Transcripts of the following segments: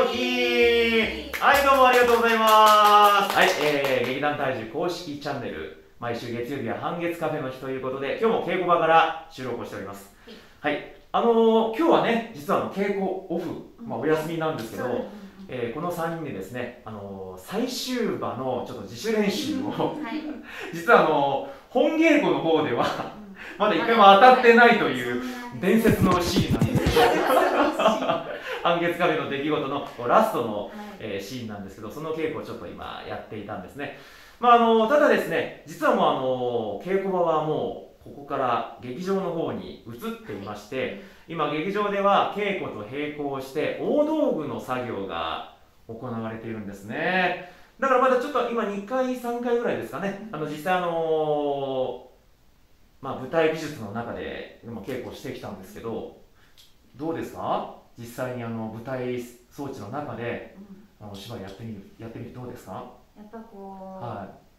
の日はいどうもありがとうございます。はい、えー、劇団大樹公式チャンネル。毎週月曜日は半月カフェの日ということで今日も稽古場から収録をしております。はい。あのー、今日はね実はあの稽古オフ、まあ、お休みなんですけど、えー、この3人でですね、あのー、最終場のちょっと自主練習を、はい、実はあのー、本稽古の方ではまだ一回も当たってないという伝説のシーンなんですけど 半月カフェの出来事のラストの、はい、えー、シーンなんですけどその稽古をちょっと今やっていたんですね、まあ、あのただですね実はもうあの稽古場はもうここから劇場の方に移っていまして、今劇場では稽古と並行して大道具の作業が行われているんですね。だからまだちょっと今2回3回ぐらいですかね。あの実際あのまあ、舞台美術の中で今稽古してきたんですけどどうですか？実際にあの舞台装置の中で、うん、あのお芝居やってみるやってみてどうですか？やっぱこう、はい、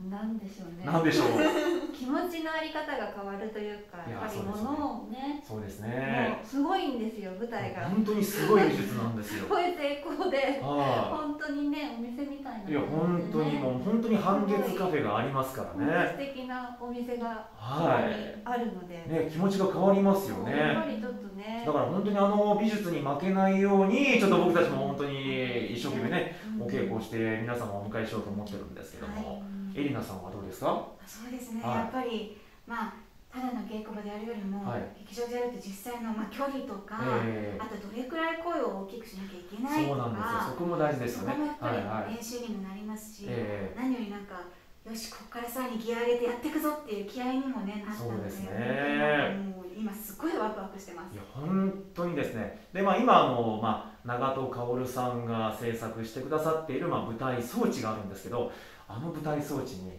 なんでしょうね。なんでしょう。気持ちのあり方が変わるというかやっぱりものをね。そうですね。すごいんですよ舞台が。本当にすごい美術なんですよ。こういう成功で本当にねお店みたいな、ね、いや本当にもう本当に半月カフェがありますからね。素敵なお店がはい。あるので、ね気持ちが変わりますよね。やっぱりちょっとね。だから本当にあの美術に負けないようにちょっと僕たちも本当に一生懸命ね、お稽古して皆様をお迎えしようと思ってるんですけども、エリナさんはどうですか？そうですね、やっぱりまあただの稽古場でやるよりも、はい、劇場でやると実際の、まあ、距離とか、えー、あとどれくらい声を大きくしなきゃいけないとかそうなんですよそこも大事ですよねそこもやっぱり練習にもなりますし、はいはい、何よりなんかよしここからさらにギア上げてやっていくぞっていう気合にもねなったのでそうですね。もう今すごいワクワクしてます。いや本当にですね。でまあ今あの、まあ、長戸薫さんが制作してくださっている、まあ、舞台装置があるんですけどあの舞台装置に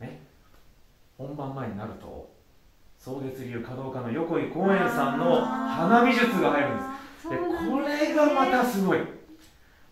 ね本番前になると草月流華道家の横井公園さんの花美術が入るんです。でこれがまたすごい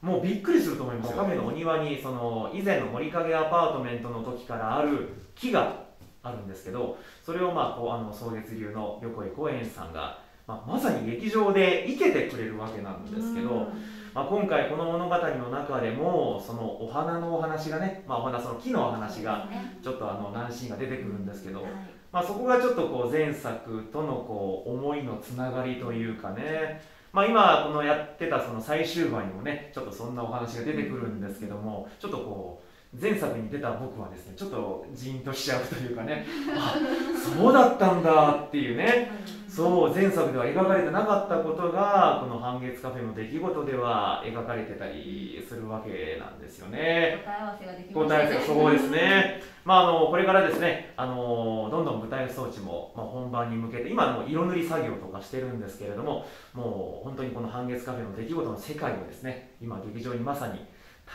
もうびっくりすると思いますカフェのお庭にその以前の森影アパートメントの時からある木があるんですけどそれをまあこうあの草月流の横井公園さんが、まあ、まさに劇場で生けてくれるわけなんですけど、まあ、今回この物語の中でもそのお花のお話がね、まあ、お花その木のお話がちょっとあの何シーンが出てくるんですけど、まあ、そこがちょっとこう前作とのこう思いのつながりというかね、まあ、今このやってたその最終話にもねちょっとそんなお話が出てくるんですけどもちょっとこう前作に出た僕はですねちょっとジーンとしちゃうというかね あそうだったんだっていうねそう前作では描かれてなかったことがこの半月カフェの出来事では描かれてたりするわけなんですよね。答え合わせができま、ね、答え合わせそうですね。まああのこれからですねあのどんどん舞台装置も、まあ、本番に向けて今の色塗り作業とかしてるんですけれどももう本当にこの半月カフェの出来事の世界をですね今劇場にまさに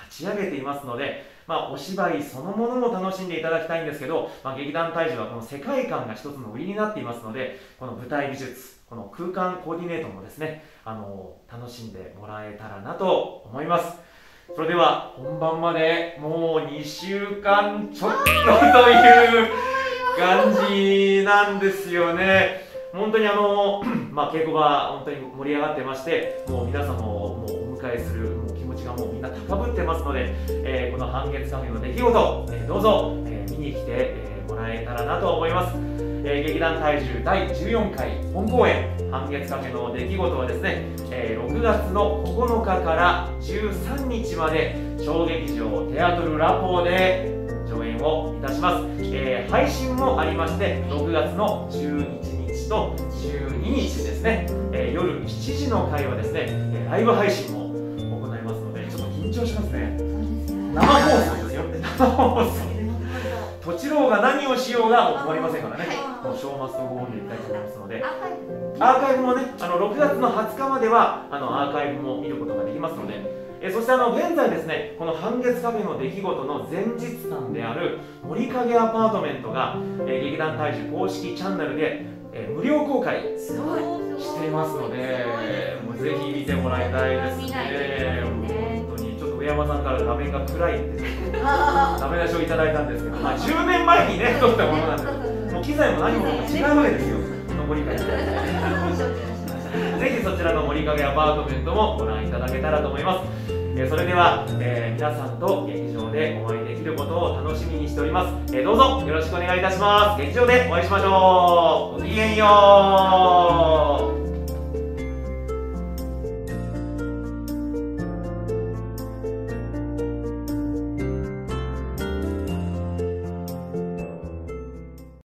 立ち上げていますので、まあ、お芝居そのものも楽しんでいただきたいんですけど、まあ、劇団大樹はこの世界観が一つの売りになっていますのでこの舞台美術この空間コーディネートもですねあの楽しんでもらえたらなと思います。それでは本番までもう2週間ちょっとという感じなんですよね。本当にあの、まあ、稽古場本当に盛り上がってましてもう皆様をもうお迎えする気持ちがもうみんな高ぶってますので、えー、この半月カフェの出来事、えー、どうぞ、えー、見に来て、えーえたらなと思います、え劇団体重第14回本公演半月カフェの出来事はですね、え6月の9日から13日まで小劇場テアトルラポーで上演をいたします、え配信もありまして6月の11日と12日ですね、え夜7時の回はですねライブ配信も張しますね。生放送ですよ。生放送とちろうが何をしようがもう困りませんからね、もうショーマストゴーンでいきたいと思いますので。アーカイブもねあの6月の20日まではあのアーカイブも見ることができますので。えそしてあの現在ですねこの半月カフェの出来事の前日談である森影アパートメントが、え劇団大樹公式チャンネルで、え無料公開していますのでもうぜひ見てもらいたいですね。山さんから画面が暗いってダメ出しをいただいたんですけど、まあ、10年前にね撮ったものなんでもう機材も何も違うわけですよ。残りからぜひそちらの方森影アパートメントもご覧いただけたらと思います、えー、それでは、えー、皆さんと劇場でお会いできることを楽しみにしております、えー、どうぞよろしくお願いいたします。劇場でお会いしましょう。ごきげんよう